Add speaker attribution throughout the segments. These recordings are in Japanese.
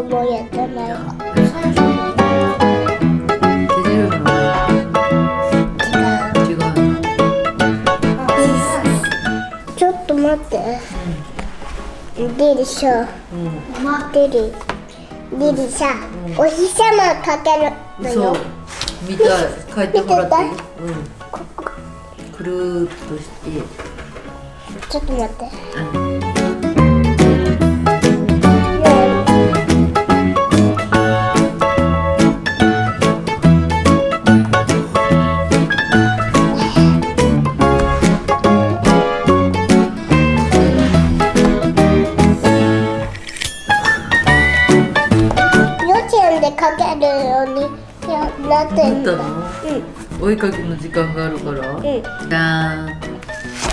Speaker 1: ことここもやって。ないわ
Speaker 2: 削るの
Speaker 1: 違う
Speaker 2: 違う
Speaker 1: ちょっと待ってリリさ
Speaker 2: うん。
Speaker 1: リリリリさお日様かけるの
Speaker 2: そう
Speaker 1: よ
Speaker 2: 見たい書いてもらっていいうん。
Speaker 1: ここ
Speaker 2: くるーっとして
Speaker 1: ちょっと待って
Speaker 2: うん
Speaker 1: か
Speaker 2: きの時間があるから。
Speaker 1: うん。うん
Speaker 2: じゃーん。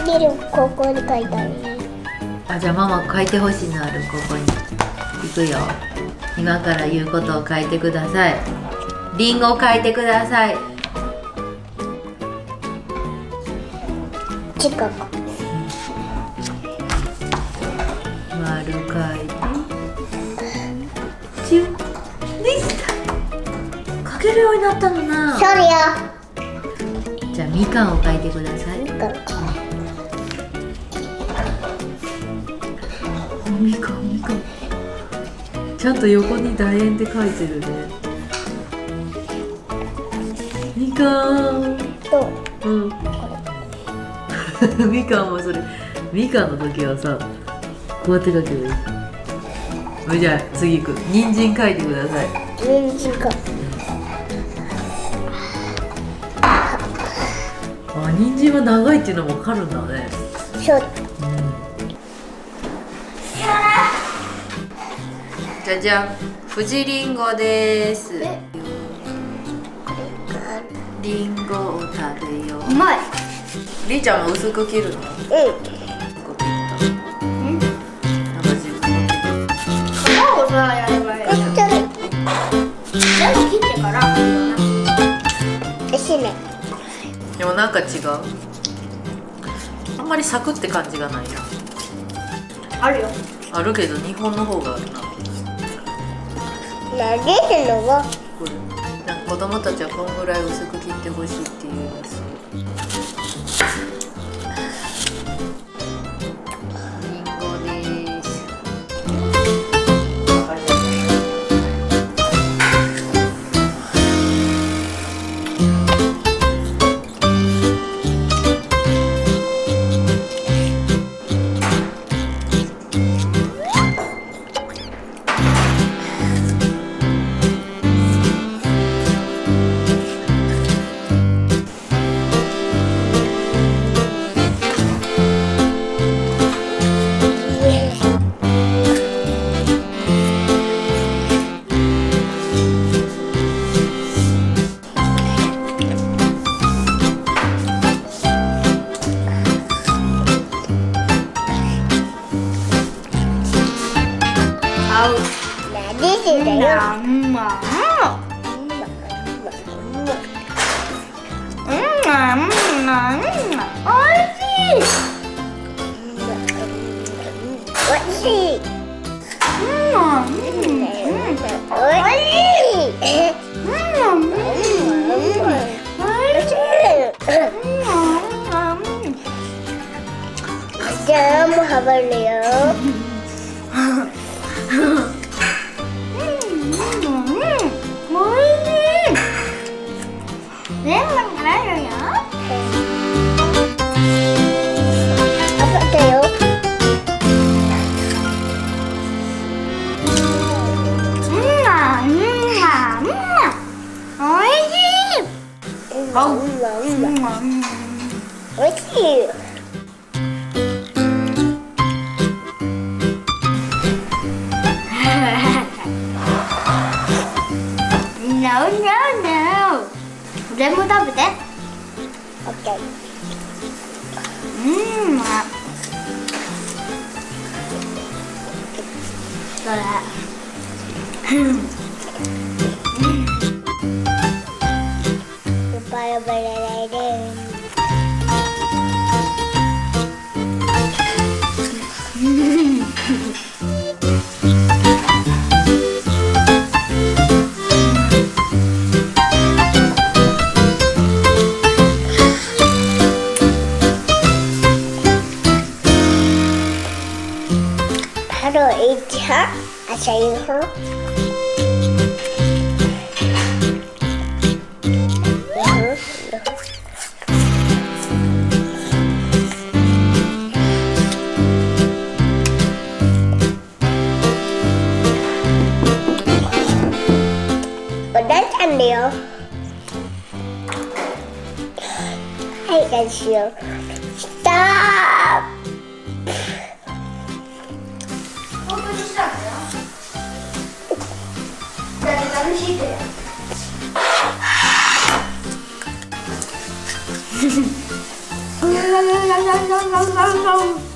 Speaker 1: リリここに書いてある
Speaker 2: あじゃあママ書いてほしいのあるここに。いくよ。今から言うことを書いてください。リンゴを書いてください。
Speaker 1: 近く。
Speaker 2: 丸書いて。チュンできた。書けるようになったのな。
Speaker 1: それよ
Speaker 2: じゃあみかんを書いてください。
Speaker 1: みかん
Speaker 2: みかんみかん。ちゃんと横に楕円って書いてるね。みかん。
Speaker 1: と
Speaker 2: うん。みかんもそれみかんの時はさこうやって書けばいい。それじゃあ次行く。人参書いてください。
Speaker 1: 人参か。
Speaker 2: 人参は長いっていうのもわかるんだね。
Speaker 1: そう。
Speaker 2: じゃじゃん。藤りんごです。りんごを食べよう。
Speaker 1: うまい。
Speaker 2: りーちゃんも薄く切るの？
Speaker 1: うん
Speaker 2: なんか違う。あんまりサクって感じがないな。
Speaker 3: あるよ。
Speaker 2: あるけど日本の方があるな。
Speaker 1: なでるのは？
Speaker 2: これ。なんか子供たちはこんぐらい薄く切ってほしいって言います
Speaker 1: なでてだよ
Speaker 3: なんま
Speaker 1: うんまうんま
Speaker 3: うんうん全部食べて。
Speaker 1: オッケー
Speaker 3: うん、まあ。それ。
Speaker 1: 谁喝？我喝。
Speaker 3: 我真没，太担心。だって楽しいってよリ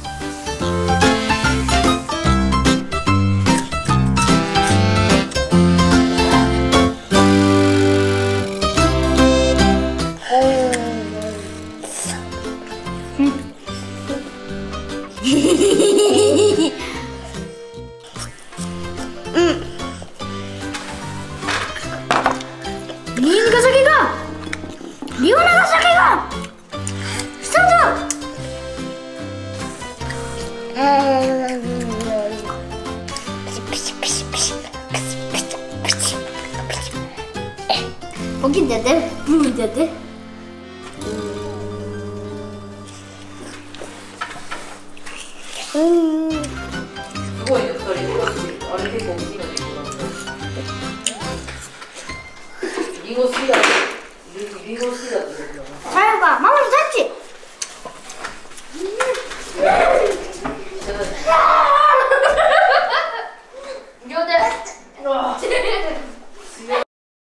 Speaker 3: 大きいんだってうんだって
Speaker 2: すごいね、二人で。あれ結構